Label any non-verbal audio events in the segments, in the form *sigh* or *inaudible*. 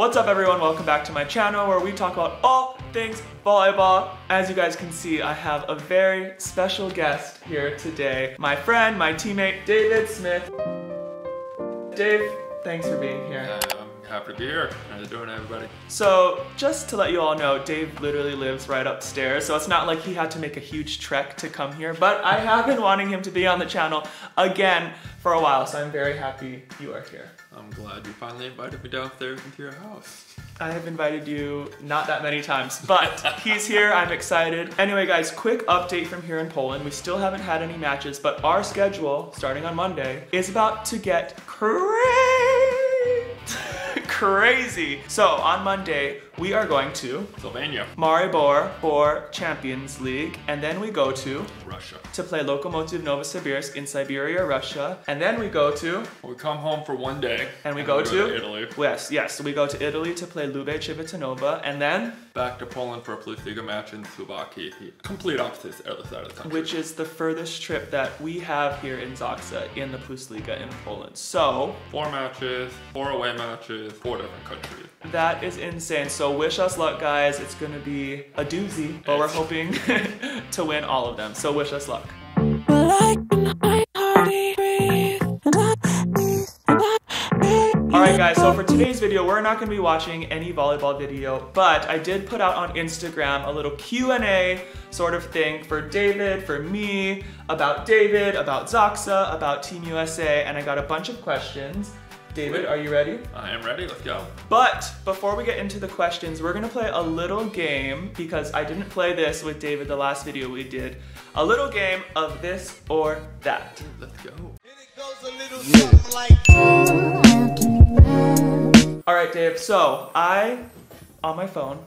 What's up everyone, welcome back to my channel where we talk about all things volleyball. As you guys can see, I have a very special guest here today. My friend, my teammate, David Smith. Dave, thanks for being here. Happy to be here. How's it doing, everybody? So, just to let you all know, Dave literally lives right upstairs, so it's not like he had to make a huge trek to come here, but I have been wanting him to be on the channel again for a while, so I'm very happy you are here. I'm glad you finally invited me down there into your house. I have invited you not that many times, but he's here, I'm excited. Anyway guys, quick update from here in Poland. We still haven't had any matches, but our schedule, starting on Monday, is about to get crazy. Crazy. So on Monday, we are going to Slovenia, Maribor for Champions League, and then we go to Russia. to play Lokomotiv Novosibirsk in Siberia, Russia, and then we go to We come home for one day. and we go to Italy. Yes, yes. We go to Italy to play Lube Civitanova, and then Back to Poland for a Plus Liga match in Suwałki. Complete opposite other side of the country. which is the furthest trip that we have here in Zaksa in the Plus Liga in Poland. So Four matches, four away matches, four different countries. that is insane. So wish us luck, guys. It's gonna be a doozy, but we're hoping *laughs* to win all of them. So wish us luck. Alright guys, so for today's video, we're not gonna be watching any volleyball video, but I did put out on Instagram a little Q&A sort of thing for David, for me, about David, about Zaksa, about Team USA, and I got a bunch of questions. David, are you ready? I am ready, let's go. But before we get into the questions, we're gonna play a little game because I didn't play this with David the last video we did. A little game of this or that. Let's go. All right, Dave. So I, on my phone,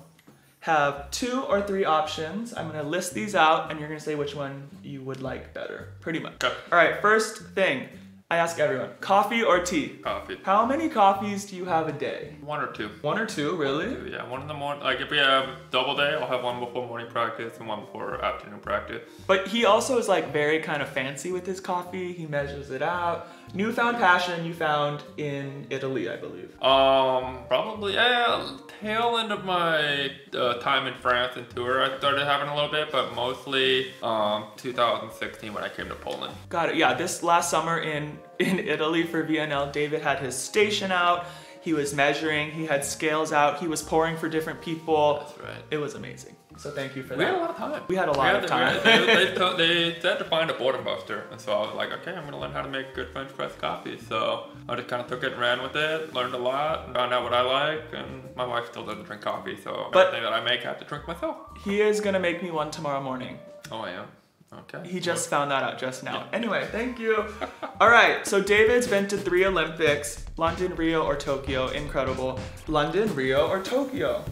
have two or three options. I'm gonna list these out, and you're gonna say which one you would like better. Pretty much. Okay. All right. First thing, I ask everyone: coffee or tea? Coffee. How many coffees do you have a day? One or two. One or two, really? Yeah, one in the morning. Like if we have double day, I'll have one before morning practice and one before afternoon practice. But he also is like very kind of fancy with his coffee. He measures it out. Newfound passion you found in Italy, I believe. Um, probably yeah. Tail end of my uh, time in France and Tours, I started having a little bit, but mostly um 2016 when I came to Poland. Got it. Yeah, this last summer in *laughs* in Italy for VNL, David had his station out. He was measuring. He had scales out. He was pouring for different people. That's right. It was amazing. So thank you for that. We had a lot of time. We had a lot of the- time. *laughs* They, they, they said to find a boredom buster, and so I was like, okay, I'm gonna learn how to make good French press coffee. So I just kind of took it and ran with it, learned a lot, found out what I like. And my wife still doesn't drink coffee, so But- everything that I make, I have to drink myself. He is gonna make me one tomorrow morning. Oh, I am. Okay. He just found that out just now. Anyway, thank you. *laughs* All right, so David's been to three Olympics: London, Rio, or Tokyo. Incredible. London, Rio, or Tokyo?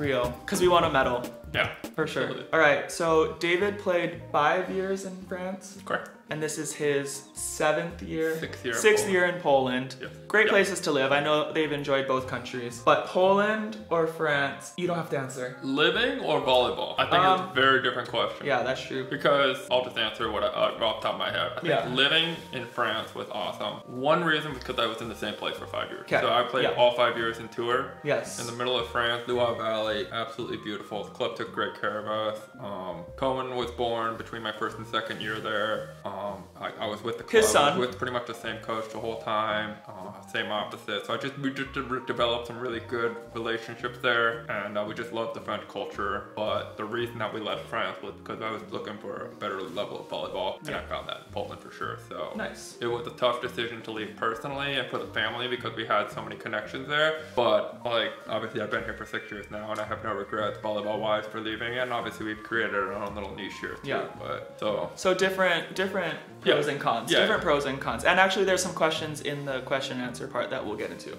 Real. Rio, because we won a medal Yeah. for sure. All right, so David played five years in France. Correct. and this is his seventh year, Sixth year in sixth Poland. year in Poland. Yes. Great Yep. places to live. I know they've enjoyed both countries, but Poland or France, you don't have to answer. Living or volleyball? I think Um, it's a very different question. Yeah, that's true. Because I'll just answer what I, uh, off the top of my head. I think Yeah. living in France was awesome. One reason because I was in the same place for five years. 'Kay. So I played Yeah. all five years in Tours. Yes. In the middle of France, Loire Valley, absolutely beautiful. The club took great care of us. Um, Cohen was born between my first and second year there. Um, I, I was with the club. His I son. was with pretty much the same coach the whole time. Uh, same opposite. So I just we just developed some really good relationships there, and uh, we just loved the French culture. But the reason that we left France was because I was looking for a better level of volleyball, and I found that in Poland for sure. So Nice. it was a tough decision to leave personally and for the family because we had so many connections there. But like obviously I've been here for six years now and I have no regrets volleyball wise for leaving and obviously we've created our own little niche here too. Yeah. But so So different, different pros Yeah. and cons. Yeah. Different pros and cons. And actually, there's some questions in the question and answer part that we'll get into.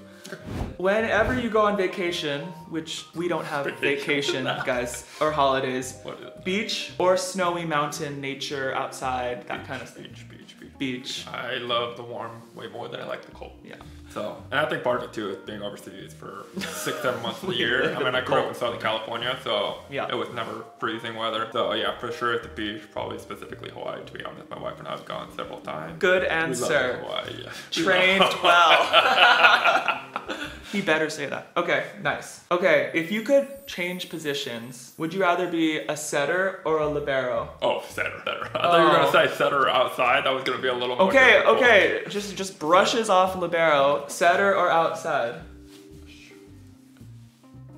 Whenever you go on vacation, which we don't have vacation, *laughs* guys, or holidays, beach or snowy mountain, nature outside, that kind of thing. Beach, beach, beach. Beach. I love the warm way more than I like the cold. Yeah. So, and I think part of it too is being overseas for six, seven months of the year. *laughs* I mean, I grew up in Southern California, so Yeah. it was never freezing weather. So yeah, for sure at the beach, probably specifically Hawaii. To be honest, my wife and I have gone several times. Good answer. We love. Hawaii. *laughs* Trained well. *laughs* He better say that. Okay, nice. Okay, if you could change positions, would you rather be a setter or a libero? Oh, setter, setter. I thought you were Oh. gonna say setter outside. That was gonna be a little. Okay, okay. Just just brushes off libero, setter or outside.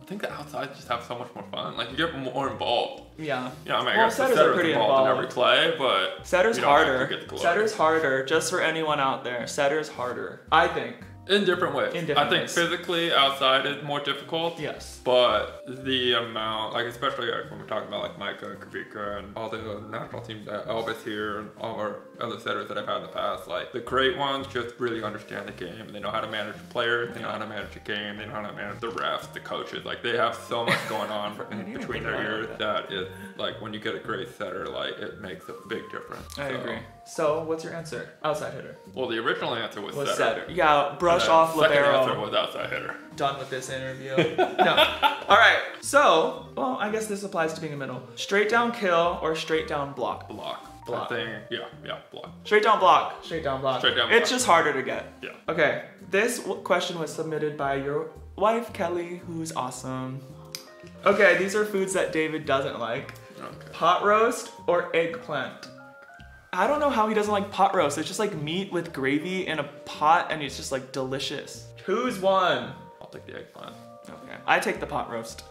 I think the outside just have so much more fun. Like you get more involved. Yeah. Yeah, I mean, I Well, guess the setters are pretty involved, in involved. every play, but Setter's you don't have to harder. the. Setter's harder, just for anyone out there. Setter's harder. I think. In different ways. In different I think ways. physically outside is more difficult. Yes. But the amount, like especially like when we're talking about like Micah, and Kawika, and all the national teams, that Elvis here, and all our other setters that I've had in the past, like the great ones just really understand the game. They know how to manage the players, they know how to manage the game, they know how to manage the refs, the coaches. Like they have so much going on *laughs* in between their ears it. that it like when you get a great setter, like it makes a big difference. I So- agree. So, what's your answer? Outside hitter. Well, the original answer was, Was setter. setter. Yeah, brush off the off second answer was outside hitter. Done with this interview. *laughs* no. All right. So, well, I guess this applies to being a middle. Straight down kill or straight down block. Block. Block. I think, yeah, yeah, block. Straight down block. Straight down block. Straight down block. It's just harder to get. Yeah. Okay. This question was submitted by your wife Kelly, who's awesome. Okay, these are foods that David doesn't like. Okay. Pot roast or eggplant? I don't know how he doesn't like pot roast. It's just like meat with gravy in a pot and it's just like delicious. Who's one? I'll take the eggplant. Okay. I take the pot roast.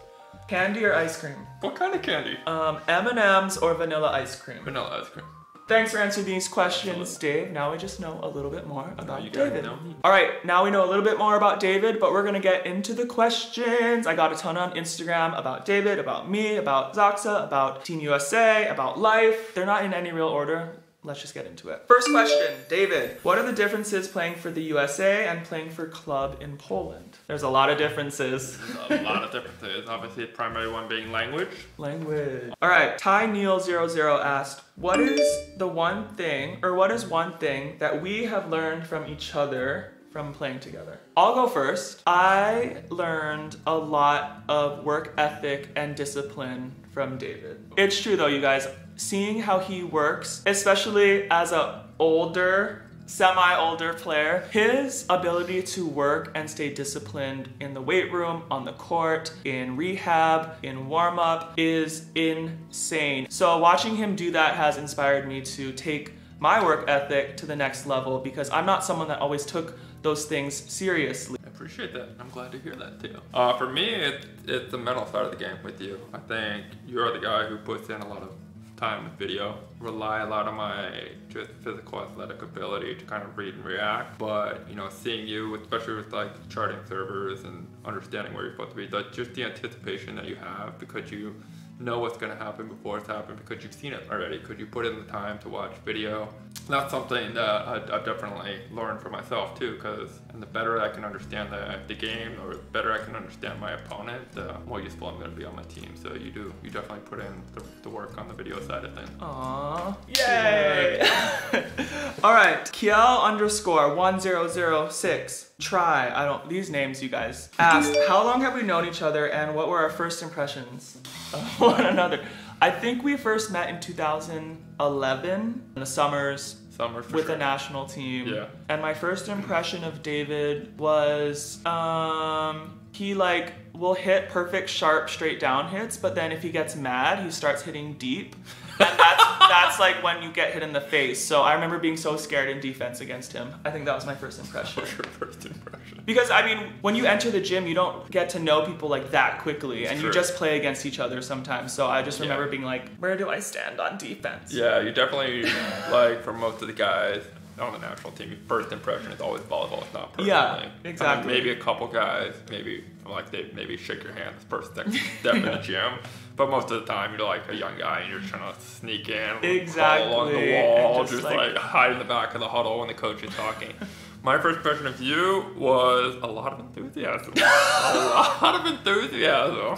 Candy or ice cream? What kind of candy? Um, M&M's or vanilla ice cream? Vanilla ice cream. Thanks for answering these questions, Dave. Now we just know a little bit more about you guys David. know me. All right, now we know a little bit more about David, but we're gonna get into the questions. I got a ton on Instagram about David, about me, about Zaksa, about Team USA, about life. They're not in any real order. Let's just get into it. First question, David. What are the differences playing for the USA and playing for club in Poland? There's a lot of differences. There's *laughs* a lot of differences. Obviously, the primary one being language. Language. All right, Ty Neil 00 asked, "What is the one thing, or what is one thing that we have learned from each other from playing together?" I'll go first. I learned a lot of work ethic and discipline from David. It's true though, you guys. Seeing how he works, especially as a older semi-older player, his ability to work and stay disciplined in the weight room, on the court, in rehab, in warm-up is insane. So watching him do that has inspired me to take my work ethic to the next level because I'm not someone that always took those things seriously. I appreciate that. I'm glad to hear that too. Uh, for me, it, it's the mental side of the game with you. I think you're the guy who puts in a lot of time with video. Rely a lot on my just physical athletic ability to kind of read and react. But you know, seeing you, especially with like charting servers and understanding where you're supposed to be, like just the anticipation that you have because you know what's going to happen before it's happened because you've seen it already because you put in the time to watch video that's something that I, I've definitely learned for myself too because and the better I can understand the, the game or the better I can understand my opponent the more useful I'm going to be on my team so you do you definitely put in the, the work on the video side of things Aww. Yay! *laughs* All right. Kiel underscore 1006. Try. I don't, these names, you guys. Asked, how long have we known each other and what were our first impressions of *laughs* one another? I think we first met in 2011 in the summers summer with sure. the national team. Yeah. And my first impression of David was um he like will hit perfect sharp straight down hits, but then if he gets mad, he starts hitting deep. And that's that's like when you get hit in the face. So I remember being so scared in defense against him. I think that was my first impression. What's *laughs* your first impression Because I mean, when you enter the gym, you don't get to know people like that quickly, and you just play against each other sometimes. So I just Yeah. remember being like, "Where do I stand on defense?" yeah you definitely like for most of the guys on the national team first impression is always volleyball it's not personally Yeah, I mean, exactly. maybe a couple guys maybe like they maybe shake your hand the first step, step in the *laughs* gym but most of the time you're like a young guy and you're trying to sneak in crawl along the wall just, just, like, like- hide in the back of the huddle when the coach is talking. *laughs* My first impression of you was a lot of enthusiasm. A lot of enthusiasm.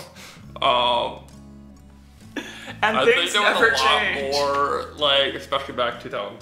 Um, And I things think there was never a lot change. more, like, especially back 2000,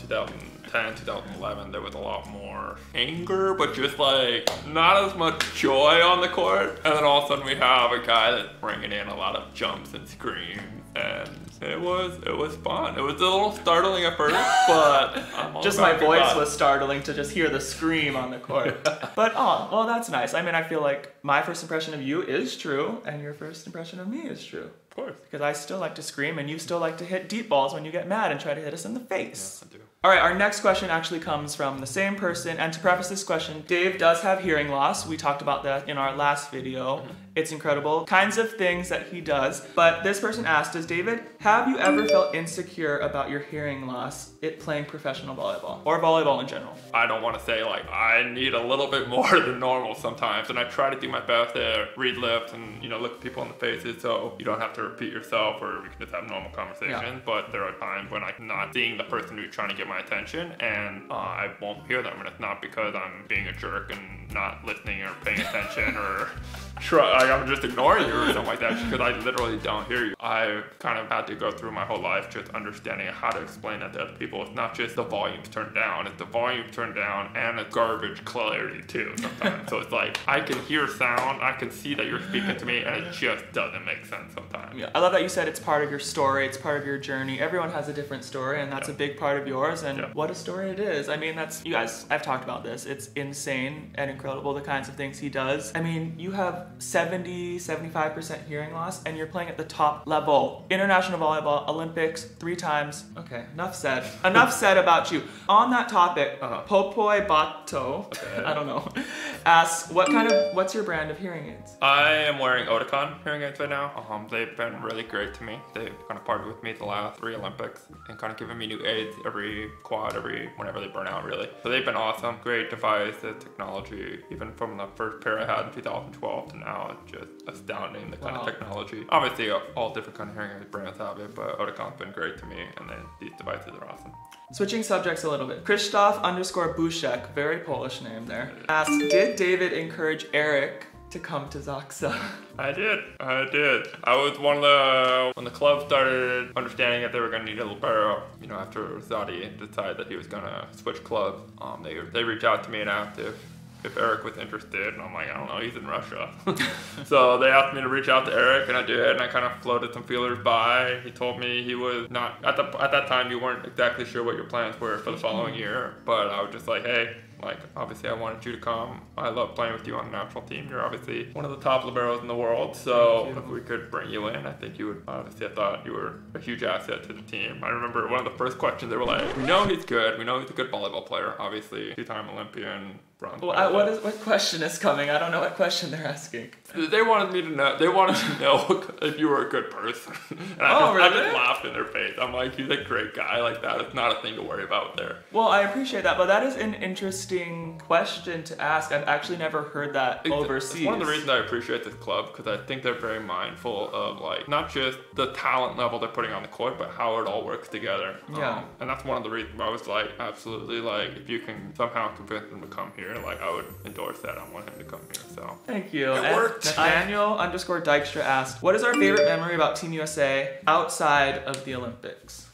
2010, 2011, there was a lot more anger, but just like not as much joy on the court. And then all of a sudden we have a guy that's bringing in a lot of jumps and screams and It was it was fun. It was a little startling at first, *laughs* but Just my voice was startling to just hear the scream on the court. *laughs* but oh, well, that's nice. I mean, I feel like my first impression of you is true, and your first impression of me is true. Of course. Because I still like to scream, and you still like to hit deep balls when you get mad and try to hit us in the face. Do. All right, our next question actually comes from the same person. And to preface this question, Dave does have hearing loss. We talked about that in our last video. Mm-hmm. It's incredible. Kinds of things that he does. But this person asked, Does David, have you ever felt insecure about your hearing loss it playing professional volleyball or volleyball in general? I don't want to say like I need a little bit *laughs* more than normal sometimes, and I try to do my best to read lips and you know look people in the faces so you don't have to repeat yourself or we can just have normal conversation. But there are times when I'm not seeing the person who's trying to get my attention, and uh, I won't hear them, and it's not because I'm being a jerk and not listening or paying attention or *laughs* try, like I'm just ignoring you or something like that, because I literally don't hear you. I've kind of had to go through my whole life just understanding how to explain that to other people. It's not just the volume's turned down, it's the volume turned down and it's garbage clarity too sometimes. so it's like I can hear sound, I can see that you're speaking to me, and it just doesn't make sense sometimes. Yeah, I love that you said it's part of your story, it's part of your journey. Everyone has a different story, and that's a big part of yours. And Yeah. what a story it is. I mean, that's, you guys, I've talked about this. It's insane and incredible the kinds of things he does. I mean, you have 70, 75% hearing loss, and you're playing at the top level. International volleyball, Olympics, three times. Okay, enough said. *laughs* enough said about you. On that topic, Uh-huh. Popoi Bato, *laughs* I don't know, *laughs* asks, what kind of, what's your brand of hearing aids? I am wearing Oticon hearing aids right now. Um, they've been really great to me. They've kind of partnered with me the last three Olympics and kind of given me new aids every quad, every whenever they burn out, really. So they've been awesome. Great device, the technology, even from the first pair I had in 2012 to now, just astounding the kind Wow. of technology. Obviously, uh, all different kind of hearing aid brands have it, but Oticon's been great to me, and then these devices are awesome. Switching subjects a little bit. Krzysztof underscore Bushek, very Polish name there, asks, did David encourage Erik to come to Zaksa? *laughs* I did. I did. I was one of the when the club started understanding that they were going to need a libero. You know, after Zadi decided that he was going to switch clubs, um, they they reached out to me and asked if if Erik was interested, and I'm like, I don't know, he's in Russia. *laughs* so they asked me to reach out to Erik, and I did, and I kind of floated some feelers by. He told me he was not at the at that time you weren't exactly sure what your plans were for the following year, but I was just like, hey. Like, obviously, I wanted you to come. I love playing with you on the national team. You're obviously one of the top liberos in the world. So, if we could bring you in, I think you would. Obviously, I thought you were a huge asset to the team. I remember one of the first questions they were like, "We know he's good. We know he's a good volleyball player. Obviously, two-time Olympian, bronze." Well, I, what, is, what question is coming? I don't know what question they're asking. They wanted me to know. They wanted to know *laughs* if you were a good person. *laughs* And I, Oh, just, I really? just laughed in their face. I'm like, he's a great guy. Like that. It's not a thing to worry about there. Well, I appreciate that, but that is an interesting question to ask. I've actually never heard that It's- overseas. It's one of the reasons I appreciate this club because I think they're very mindful of like not just the talent level they're putting on the court, but how it all works together. Yeah. Um, and that's one of the reasons I was like, absolutely, like if you can somehow convince them to come here, like I would endorse that. I want him to come here. So Thank you. It And worked. Nathaniel underscore Dykstra asked, What is our favorite memory about Team USA outside of the Olympics?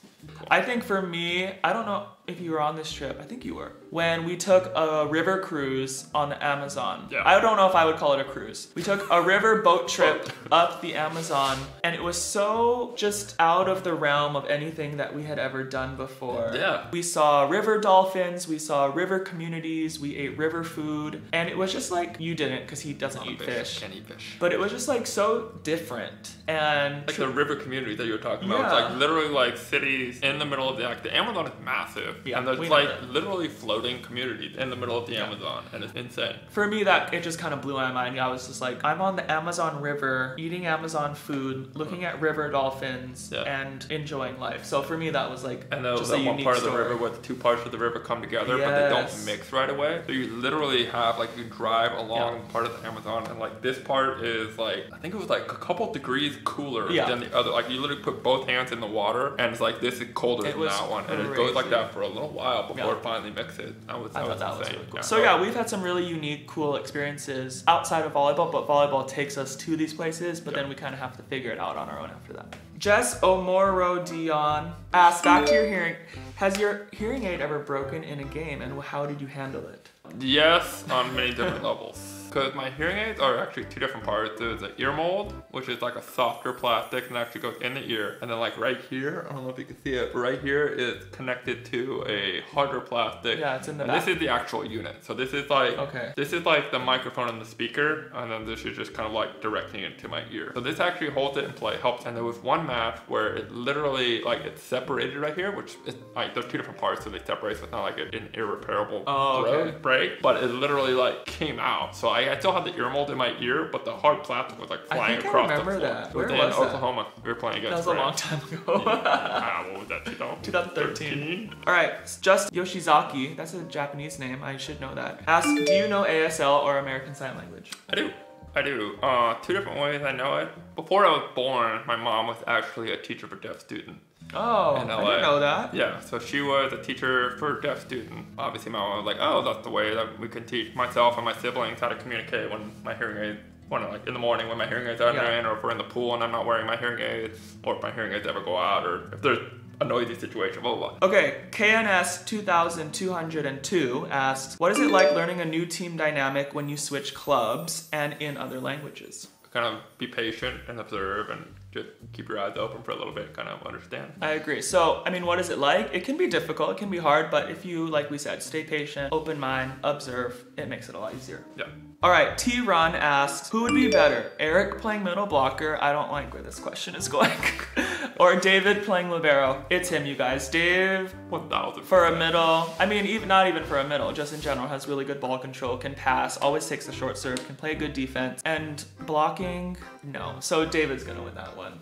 I think for me, I don't know if you were on this trip. I think you were. When we took a river cruise on the Amazon. Yeah. I don't know if I would call it a cruise. We took a river boat trip up the Amazon, and it was so just out of the realm of anything that we had ever done before. Yeah. We saw river dolphins, we saw river communities, we ate river food, and it was just like you didn't because he doesn't eat fish. Can't eat fish. But it was just like so different. And Like the river community that you were talking about. It's Yeah. like literally like cities in the middle of the like the Amazon is massive. Yeah, and there's we like that. literally floating communities in the middle of the Yeah. Amazon and it's insane. for me, that it just kind of blew my mind. I was just like, I'm on the Amazon River, eating Amazon food, looking mm. at river dolphins, Yeah. and enjoying life. So for me, that was like And there was just that a one unique part of the story. river where the two parts of the river come together, but they don't mix right away. So you literally have like you drive along part of the Amazon, and like this part is like I think it was like a couple degrees cooler Yeah. than the other. Like you literally put both hands in the water, and it's like this is colder It than that one, and it goes like that for a little while before Yeah. it finally mixes. That was I that thought was that was really cool. Yeah. So yeah, we've had some really unique, cool experiences outside of volleyball, but volleyball takes us to these places, but Yeah. then we kind of have to figure it out on our own after that. Jess Omoro Dion asks, back to your hearing, has your hearing aid ever broken in a game and how did you handle it? Yes, on many different *laughs* levels. Because my hearing aids are actually two different parts. There's the ear mold, which is like a softer plastic and actually goes in the ear. And then like right here, I don't know if you can see it, but right here is connected to a harder plastic. Yeah, it's in the And back. this is the actual unit. So this is like, Okay. this is like the microphone and the speaker. And then this is just kind of like directing it to my ear. So this actually holds it in play, helps. And there was one match where it literally like it's separated right here, which is like there's two different parts, so they separate. So it's not like an irreparable Oh, okay. break, but it literally like came out. So I, I still had the ear mold in my ear, but the hard plastic was like I flying I across remember the floor. that. Where was in that? Oklahoma. We were playing against. That was a long time ago. *laughs* Ah, what was that? 2013. All right, just Yoshizaki, that's a Japanese name, I should know that. Ask, do you know ASL or American Sign Language? I do. I do. Uh, two different ways I know it. Before I was born, my mom was actually a teacher for deaf students. Oh, In uh, I didn't know that. Yeah, so she was a teacher for deaf students. Obviously, my mom was like, oh, that's the way that we can teach myself and my siblings how to communicate when my hearing aids, when like in the morning when my hearing aids are Yeah. in, or if we're in the pool and I'm not wearing my hearing aids, or if my hearing aids ever go out, or if there's a noisy situation, blah, blah, blah. Okay, KNS 2202 asks, what is it like learning a new team dynamic when you switch clubs and in other languages? Kind of be patient and observe and just keep your eyes open for a little bit, kind of understand. I agree. So, I mean, what is it like? It can be difficult, it can be hard, but if you, like we said, stay patient, open mind, observe, it makes it a lot easier. Yeah. All right, T Run asks, who would be better, Erik playing middle blocker? I don't like where this question is going. *laughs* or David playing libero? It's him, you guys. Dave 1000 for a middle. I mean, even not even for a middle, just in general, has really good ball control, can pass, always takes a short serve, can play good defense, and blocking, no. So David's gonna win that one.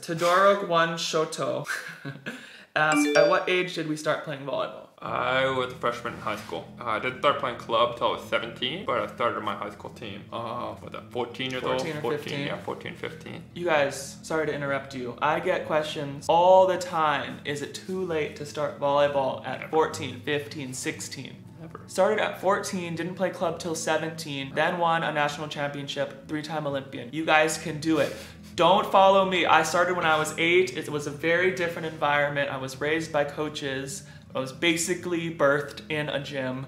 Todorok one Shoto *laughs* asks, at what age did we start playing volleyball? I was a freshman in high school. Uh, I didn't start playing club till I was 17, but I started my high school team. Uh, was that 14 years 14 or old? 15? yeah, 14, 15. You guys, sorry to interrupt you. I get questions all the time. Is it too late to start volleyball at 14, 15, 16? Never. Started at 14, didn't play club till 17, then won a national championship, three time Olympian. You guys can do it. Don't follow me. I started when I was eight. It was a very different environment. I was raised by coaches. I was basically birthed in a gym.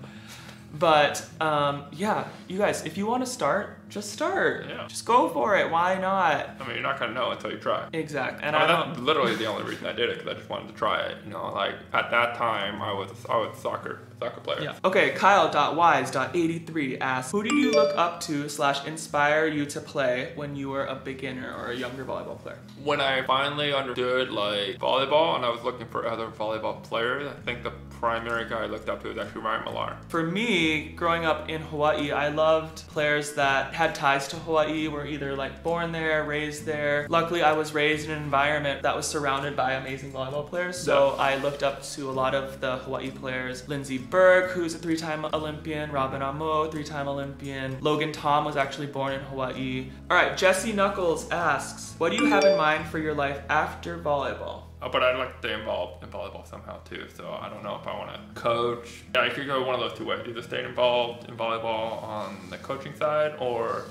But um, yeah, you guys, if you want to start, just start. Yeah. Just go for it. Why not? I mean, you're not gonna know until you try. Exactly. And I I mean, don't. that's literally the *laughs* only reason I did it because I just wanted to try it. You know, like at that time, I was I was a soccer soccer player. Yeah. Okay, Kyle.wise.83 asks, who did you look up to slash inspire you to play when you were a beginner or a younger volleyball player? When I finally understood like volleyball and I was looking for other volleyball players, I think the primary guy I looked up to was actually Ryan Millar. For me, growing up in Hawaii, I loved players that had ties to Hawaii, were either like born there, raised there. Luckily, I was raised in an environment that was surrounded by amazing volleyball players, so I looked up to a lot of the Hawaii players. Lindsey Berg, who's a three-time Olympian, Robin Amo, three-time Olympian. Logan Tom was actually born in Hawaii. All right, Jesse Knuckles asks, what do you have in mind for your life after volleyball? Uh, but I'd like to stay involved in volleyball somehow too. So I don't know if I want to coach. Yeah, I could go one of those two ways: either stay involved in volleyball on the coaching side, or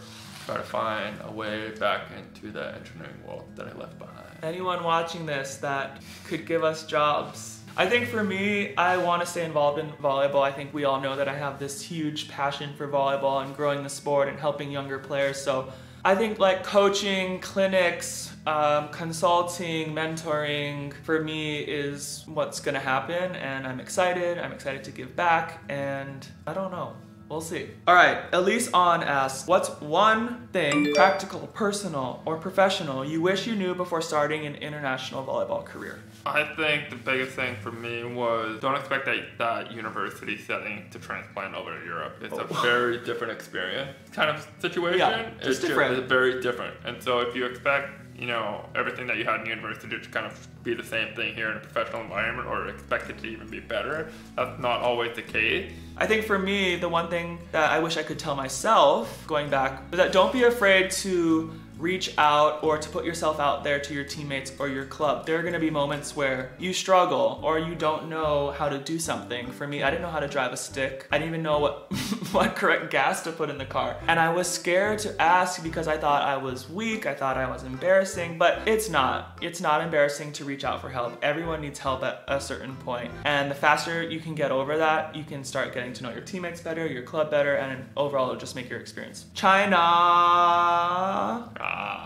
try to find a way back into the engineering world that I left behind. anyone watching this that could give us jobs. I think for me, I want to stay involved in volleyball. I think we all know that I have this huge passion for volleyball and growing the sport and helping younger players. So I think like coaching, clinics, um, consulting, mentoring for me is what's going to happen. And I'm excited. I'm excited to give back. And I don't know. We'll see. All right, Elise On asks, what's one thing, practical, personal, or professional, you wish you knew before starting an international volleyball career? I think the biggest thing for me was don't expect that, that university setting to transplant over to Europe. It's a *laughs* very different experience kind of situation. Oh. Yeah, it's just different. it's very different. And so if you expect, you know, everything that you had in university to kind of be the same thing here in a professional environment or expect it to even be better, that's not always the case. I think for me, the one thing that I wish I could tell myself going back is that don't be afraid to reach out or to put yourself out there to your teammates or your club. There are gonna be moments where you struggle or you don't know how to do something. For me, I didn't know how to drive a stick. I didn't even know what, *laughs* what correct gas to put in the car. And I was scared to ask because I thought I was weak, I thought I was embarrassing, but it's not. It's not embarrassing to reach out for help. Everyone needs help at a certain point. And the faster you can get over that, you can start getting to know your teammates better, your club better, and overall it'll just make your experience. China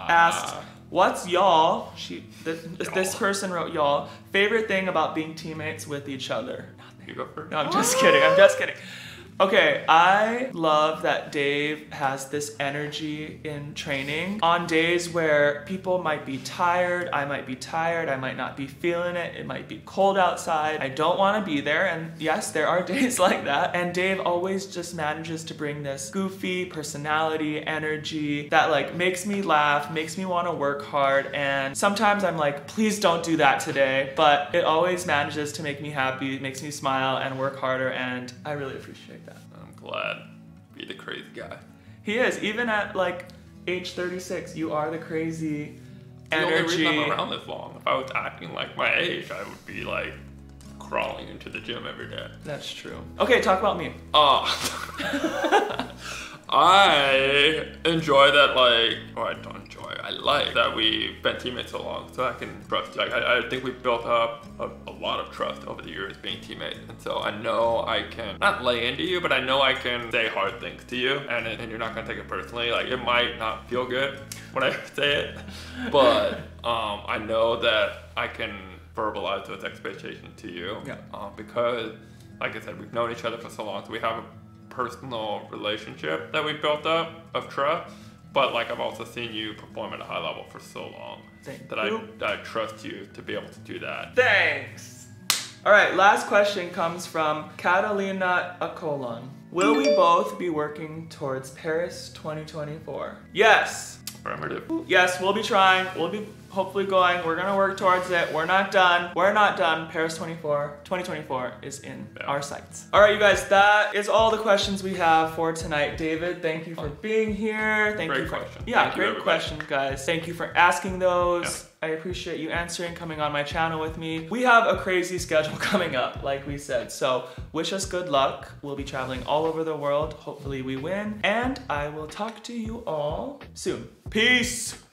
asked, "What's y'all?" She this, this person wrote y'all favorite thing about being teammates with each other. You go first. No, I'm just kidding. I'm just kidding. Okay, I love that Dave has this energy in training. On days where people might be tired, I might be tired, I might not be feeling it, it might be cold outside, I don't want to be there, and yes, there are *laughs* days like that. And Dave always just manages to bring this goofy personality, energy that like makes me laugh, makes me want to work hard, and sometimes I'm like, please don't do that today, but it always manages to make me happy, makes me smile and work harder, and I really appreciate that. I'm. Be the crazy guy. He is. Even at like age 36, you are the crazy energy. The only reason I'm around this long, if I was acting like my age, I would be like crawling into the gym every day. That's true. Okay, talk about me. Uh, *laughs* I enjoy that, like, or I don't enjoy, I like that we've been teammates so long, so I can trust you. Like, I, I think we've built up a, a lot of trust over the years being teammates, and so I know I can not lay into you, but I know I can say hard things to you, and, it- and you're not gonna take it personally. Like, it might not feel good when I *laughs* say it, but um, I know that I can verbalize those expectations to you, Yeah. um, because, like I said, we've known each other for so long, so we have a personal relationship that we built up of trust. But like I've also seen you perform at a high level for so long Thank that you. I, I trust you to be able to do that. Thanks. All right, last question comes from Catalina Acolon. Will we both be working towards Paris 2024? Yes. Yes, we'll be trying. We'll be hopefully going. We're gonna work towards it. We're not done. We're not done. Paris 24, 2024 is in Yeah. our sights. All right, you guys, that is all the questions we have for tonight. David, thank you for being here. Thank Great you for question. yeah, Thank great everybody. questions, guys. Thank you for asking those. I appreciate you answering, coming on my channel with me. We have a crazy schedule *laughs* coming up, like we said. So wish us good luck. We'll be traveling all over the world. Hopefully we win. And I will talk to you all soon. Peace.